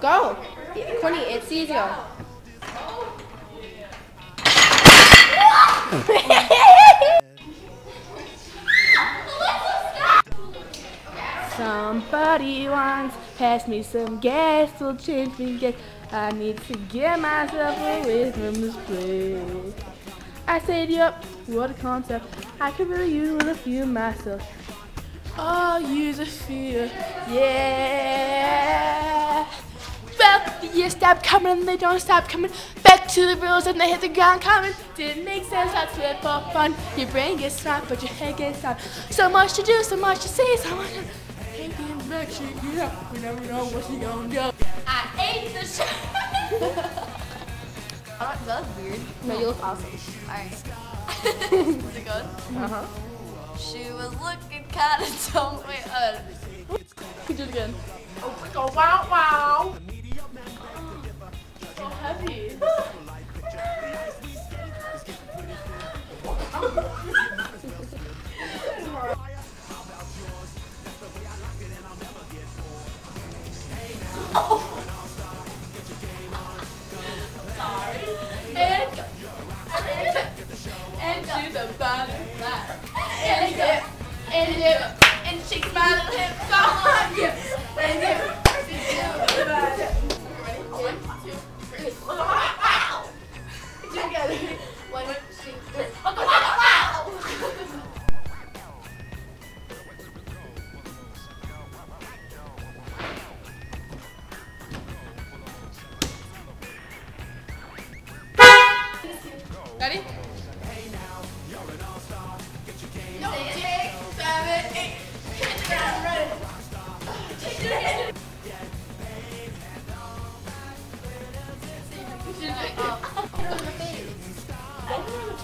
Go. Courtney, it's easy. Somebody wants pass me some gas, will change me gas. I need to get myself away from this place. I said, yep, what a concept. I could really use a few myself. I'll use a few, yeah. Well, the years stop coming and they don't stop coming. Back to the rules and they hit the ground coming. Didn't make sense, that's it for fun. Your brain gets smart, but your head gets down. So much to do, so much to see, so much to... Taking back, shit, get up. We never know what she gonna do. I ate the shit. oh, that was weird. No, you look awesome. Alright. Is it good? Uh-huh. She was looking kind of dumb. Wait, uh. You did again. Oh, go wow, wow. Do the butterfly. And dip, and dip, and at him. Come on, yeah. And dip, and the butterfly. Ready? One, two, three. Wow. Together. One, two, three. Wow. Ready?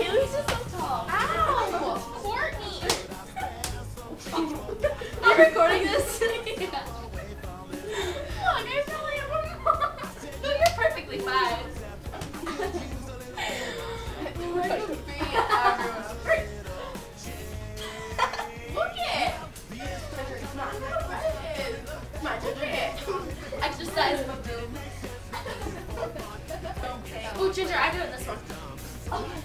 Kaylee's just so tall. Ow! Courtney! I'm recording this. Look, I feel like I'm No, you're perfectly fine. Look at it! Exercise my boobs. Oh, Ginger, I do it this one. Oh, oh!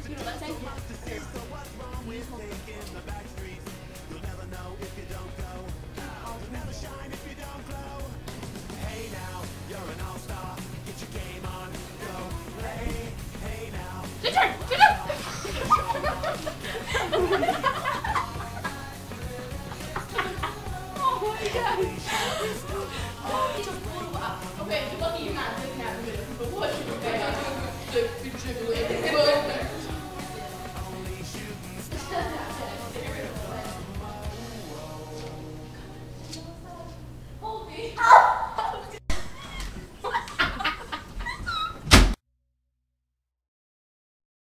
Okay, lucky you're not